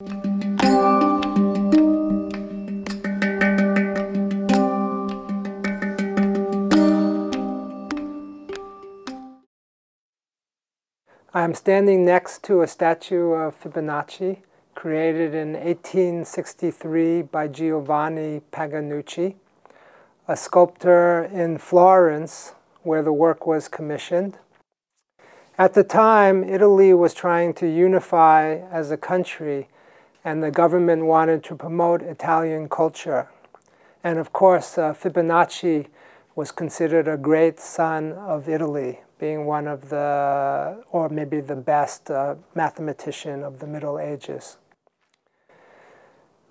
I'm standing next to a statue of Fibonacci created in 1863 by Giovanni Paganucci, a sculptor in Florence where the work was commissioned. At the time, Italy was trying to unify as a country and the government wanted to promote Italian culture. And of course, uh, Fibonacci was considered a great son of Italy being one of the, or maybe the best uh, mathematician of the Middle Ages.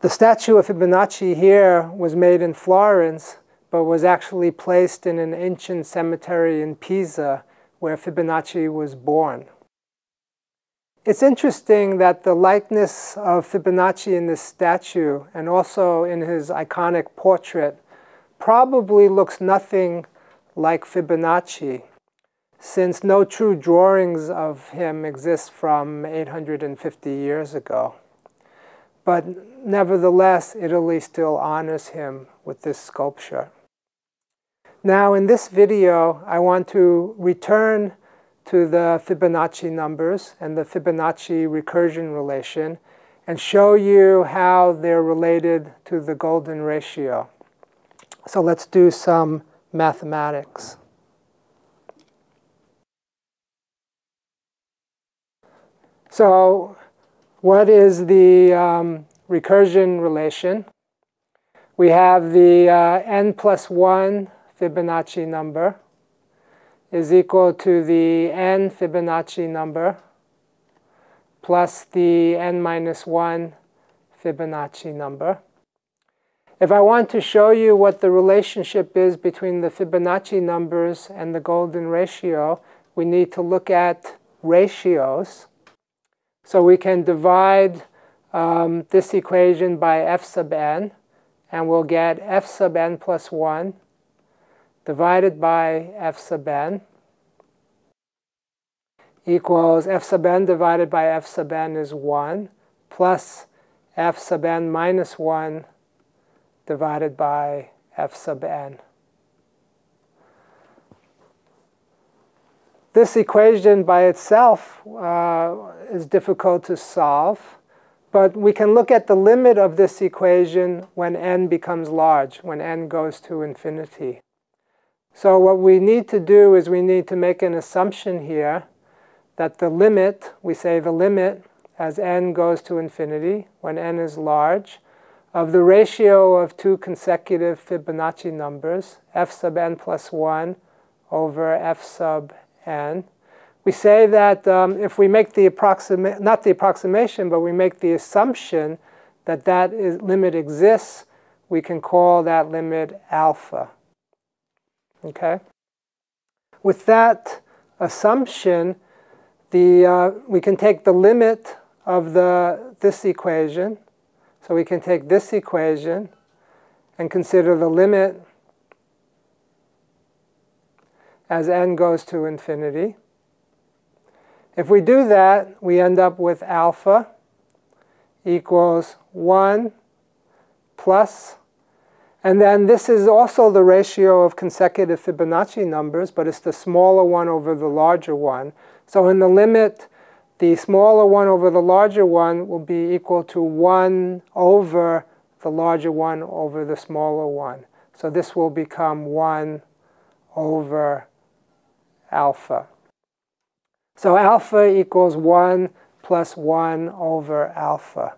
The statue of Fibonacci here was made in Florence, but was actually placed in an ancient cemetery in Pisa where Fibonacci was born. It's interesting that the likeness of Fibonacci in this statue and also in his iconic portrait probably looks nothing like Fibonacci since no true drawings of him exist from 850 years ago. But nevertheless, Italy still honors him with this sculpture. Now in this video, I want to return to the Fibonacci numbers and the Fibonacci recursion relation and show you how they're related to the golden ratio. So let's do some mathematics. So what is the um, recursion relation? We have the uh, n plus 1 Fibonacci number is equal to the n Fibonacci number plus the n minus 1 Fibonacci number. If I want to show you what the relationship is between the Fibonacci numbers and the golden ratio, we need to look at ratios. So we can divide um, this equation by f sub n, and we'll get f sub n plus 1 divided by f sub n equals f sub n divided by f sub n is 1 plus f sub n minus 1 divided by f sub n. This equation by itself uh, is difficult to solve, but we can look at the limit of this equation when n becomes large, when n goes to infinity. So what we need to do is we need to make an assumption here that the limit, we say the limit as n goes to infinity, when n is large, of the ratio of two consecutive Fibonacci numbers, f sub n plus 1 over f sub n. We say that um, if we make the approximate, not the approximation, but we make the assumption that that is, limit exists, we can call that limit alpha. Okay? With that assumption, the, uh, we can take the limit of the, this equation. So we can take this equation and consider the limit as n goes to infinity. If we do that, we end up with alpha equals 1 plus, and then this is also the ratio of consecutive Fibonacci numbers, but it's the smaller one over the larger one. So in the limit, the smaller one over the larger one will be equal to 1 over the larger one over the smaller one. So this will become 1 over alpha. So alpha equals 1 plus 1 over alpha.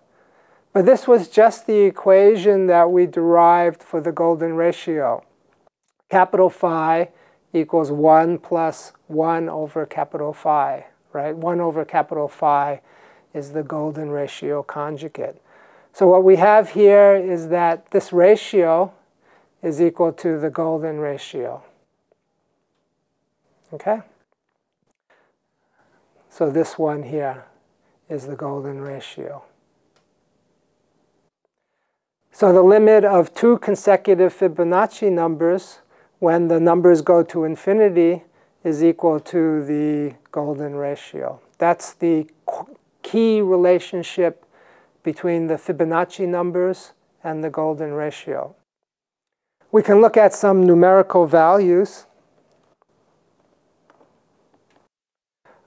But this was just the equation that we derived for the golden ratio. Capital phi equals 1 plus 1 over capital phi, right? 1 over capital phi is the golden ratio conjugate. So what we have here is that this ratio is equal to the golden ratio. Okay? So this one here is the golden ratio. So the limit of two consecutive Fibonacci numbers when the numbers go to infinity is equal to the golden ratio. That's the key relationship between the Fibonacci numbers and the golden ratio. We can look at some numerical values.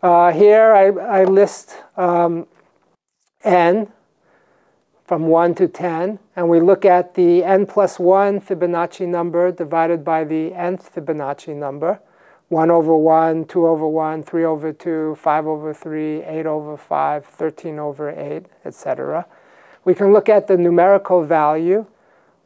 Uh, here I, I list um, n from 1 to 10, and we look at the n plus 1 Fibonacci number divided by the nth Fibonacci number. 1 over 1, 2 over 1, 3 over 2, 5 over 3, 8 over 5, 13 over 8, etc. We can look at the numerical value,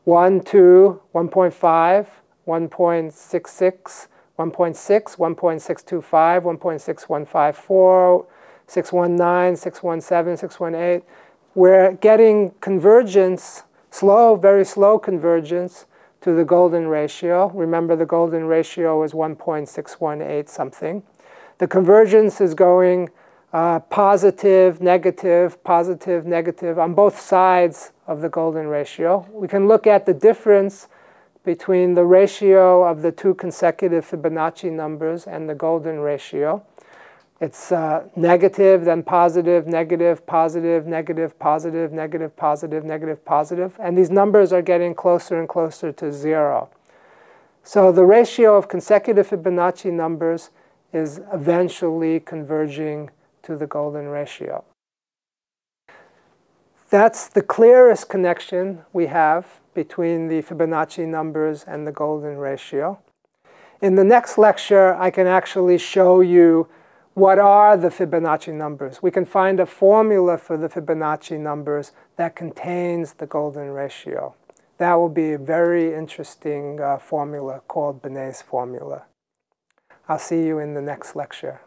1, 2, 1.5, 1.66, 1.6, 1.625, 1.6154, 619, 617, 618. We're getting convergence, slow, very slow convergence to the golden ratio. Remember the golden ratio is 1.618 something. The convergence is going uh, positive, negative, positive, negative on both sides of the golden ratio. We can look at the difference between the ratio of the two consecutive Fibonacci numbers and the golden ratio. It's uh, negative, then positive, negative, positive, negative, positive, negative, positive, negative, positive. And these numbers are getting closer and closer to zero. So the ratio of consecutive Fibonacci numbers is eventually converging to the golden ratio. That's the clearest connection we have between the Fibonacci numbers and the golden ratio. In the next lecture, I can actually show you what are the Fibonacci numbers. We can find a formula for the Fibonacci numbers that contains the golden ratio. That will be a very interesting uh, formula called Binet's formula. I'll see you in the next lecture.